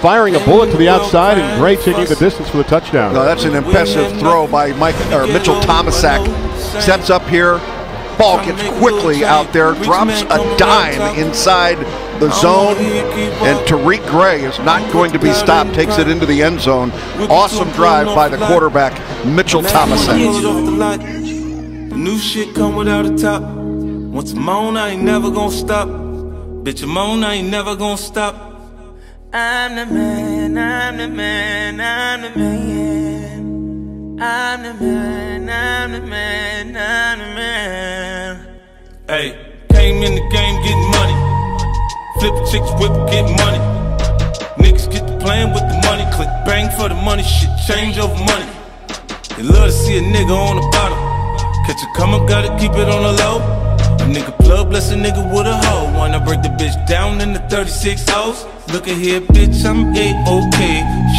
firing a bullet to the outside, and Gray taking the distance for the touchdown. No, that's an impressive throw by Mike or Mitchell Tomasek. Sets up here, ball gets quickly out there, drops a dime inside the zone, and Tariq Gray is not going to be stopped. Takes it into the end zone. Awesome drive by the quarterback, Mitchell Tomasek. New shit come without a top. Once I'm on, I ain't never gonna stop. Bitch, I'm on, I ain't never gonna stop. I'm the man, I'm the man, I'm the man. I'm the man, I'm the man, I'm the man. Hey, came in the game getting money. Flip chicks, whip, get money. Niggas get to playing with the money. Click bang for the money, shit change over money. They love to see a nigga on the bottom. Catch a come up, gotta keep it on the low. A nigga plug, bless a nigga with bitch down in the 36 hoes. Look at here, bitch, I'm A-OK.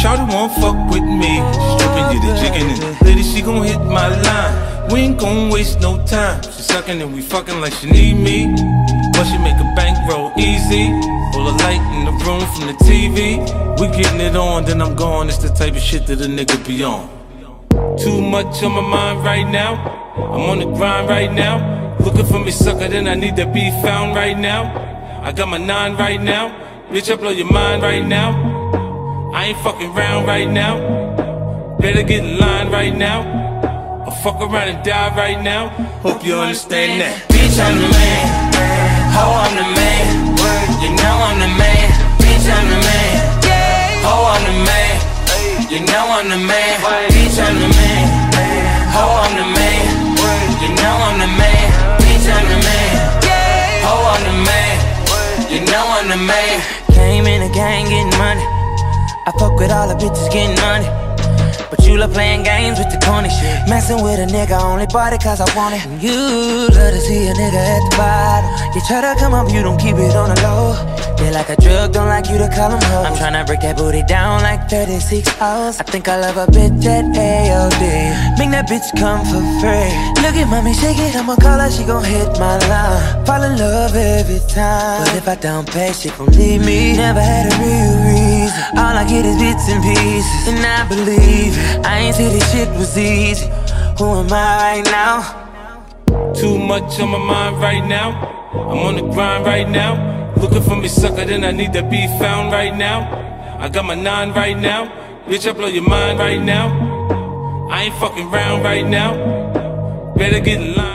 Shawty won't fuck with me. Stripping you the chicken and the lady, she gon' hit my line. We ain't gon' waste no time. She sucking and we fucking like she need me. But she make a bankroll easy. Pull a light in the room from the TV. We getting it on, then I'm gone. It's the type of shit that a nigga be on. Too much on my mind right now. I'm on the grind right now. Looking for me, sucker, then I need to be found right now. I got my nine right now. Bitch, I blow your mind right now. I ain't fucking round right now. Better get in line right now. Or fuck around and die right now. Hope you understand that. Bitch, I'm the man. Ho, I'm the man. You know I'm the man. Bitch, I'm the man. Ho, I'm the man. You know I'm the man. Bitch, I'm the man. I fuck with all the bitches getting money. But you love playing games with the corny shit. Messing with a nigga, only bought it cause I want it. And you love to see a nigga at the bottom. You try to come up, you don't keep it on the low. They like a drug, don't like you to call them hoes. I'm tryna break that booty down like 36 hours. I think I love a bitch that AOD. Make that bitch come for free. Look at mommy, shake it, I'ma call her, she gon' hit my line. Fall in love every time. But if I don't pay, she gon' leave me. Never had a real reason. All I get is bits and pieces. And I believe it. I ain't say this shit was easy. Who am I right now? Too much on my mind right now. I'm on the grind right now. Looking for me, sucker, then I need to be found right now. I got my nine right now. Bitch, I blow your mind right now. I ain't fucking round right now. Better get in line.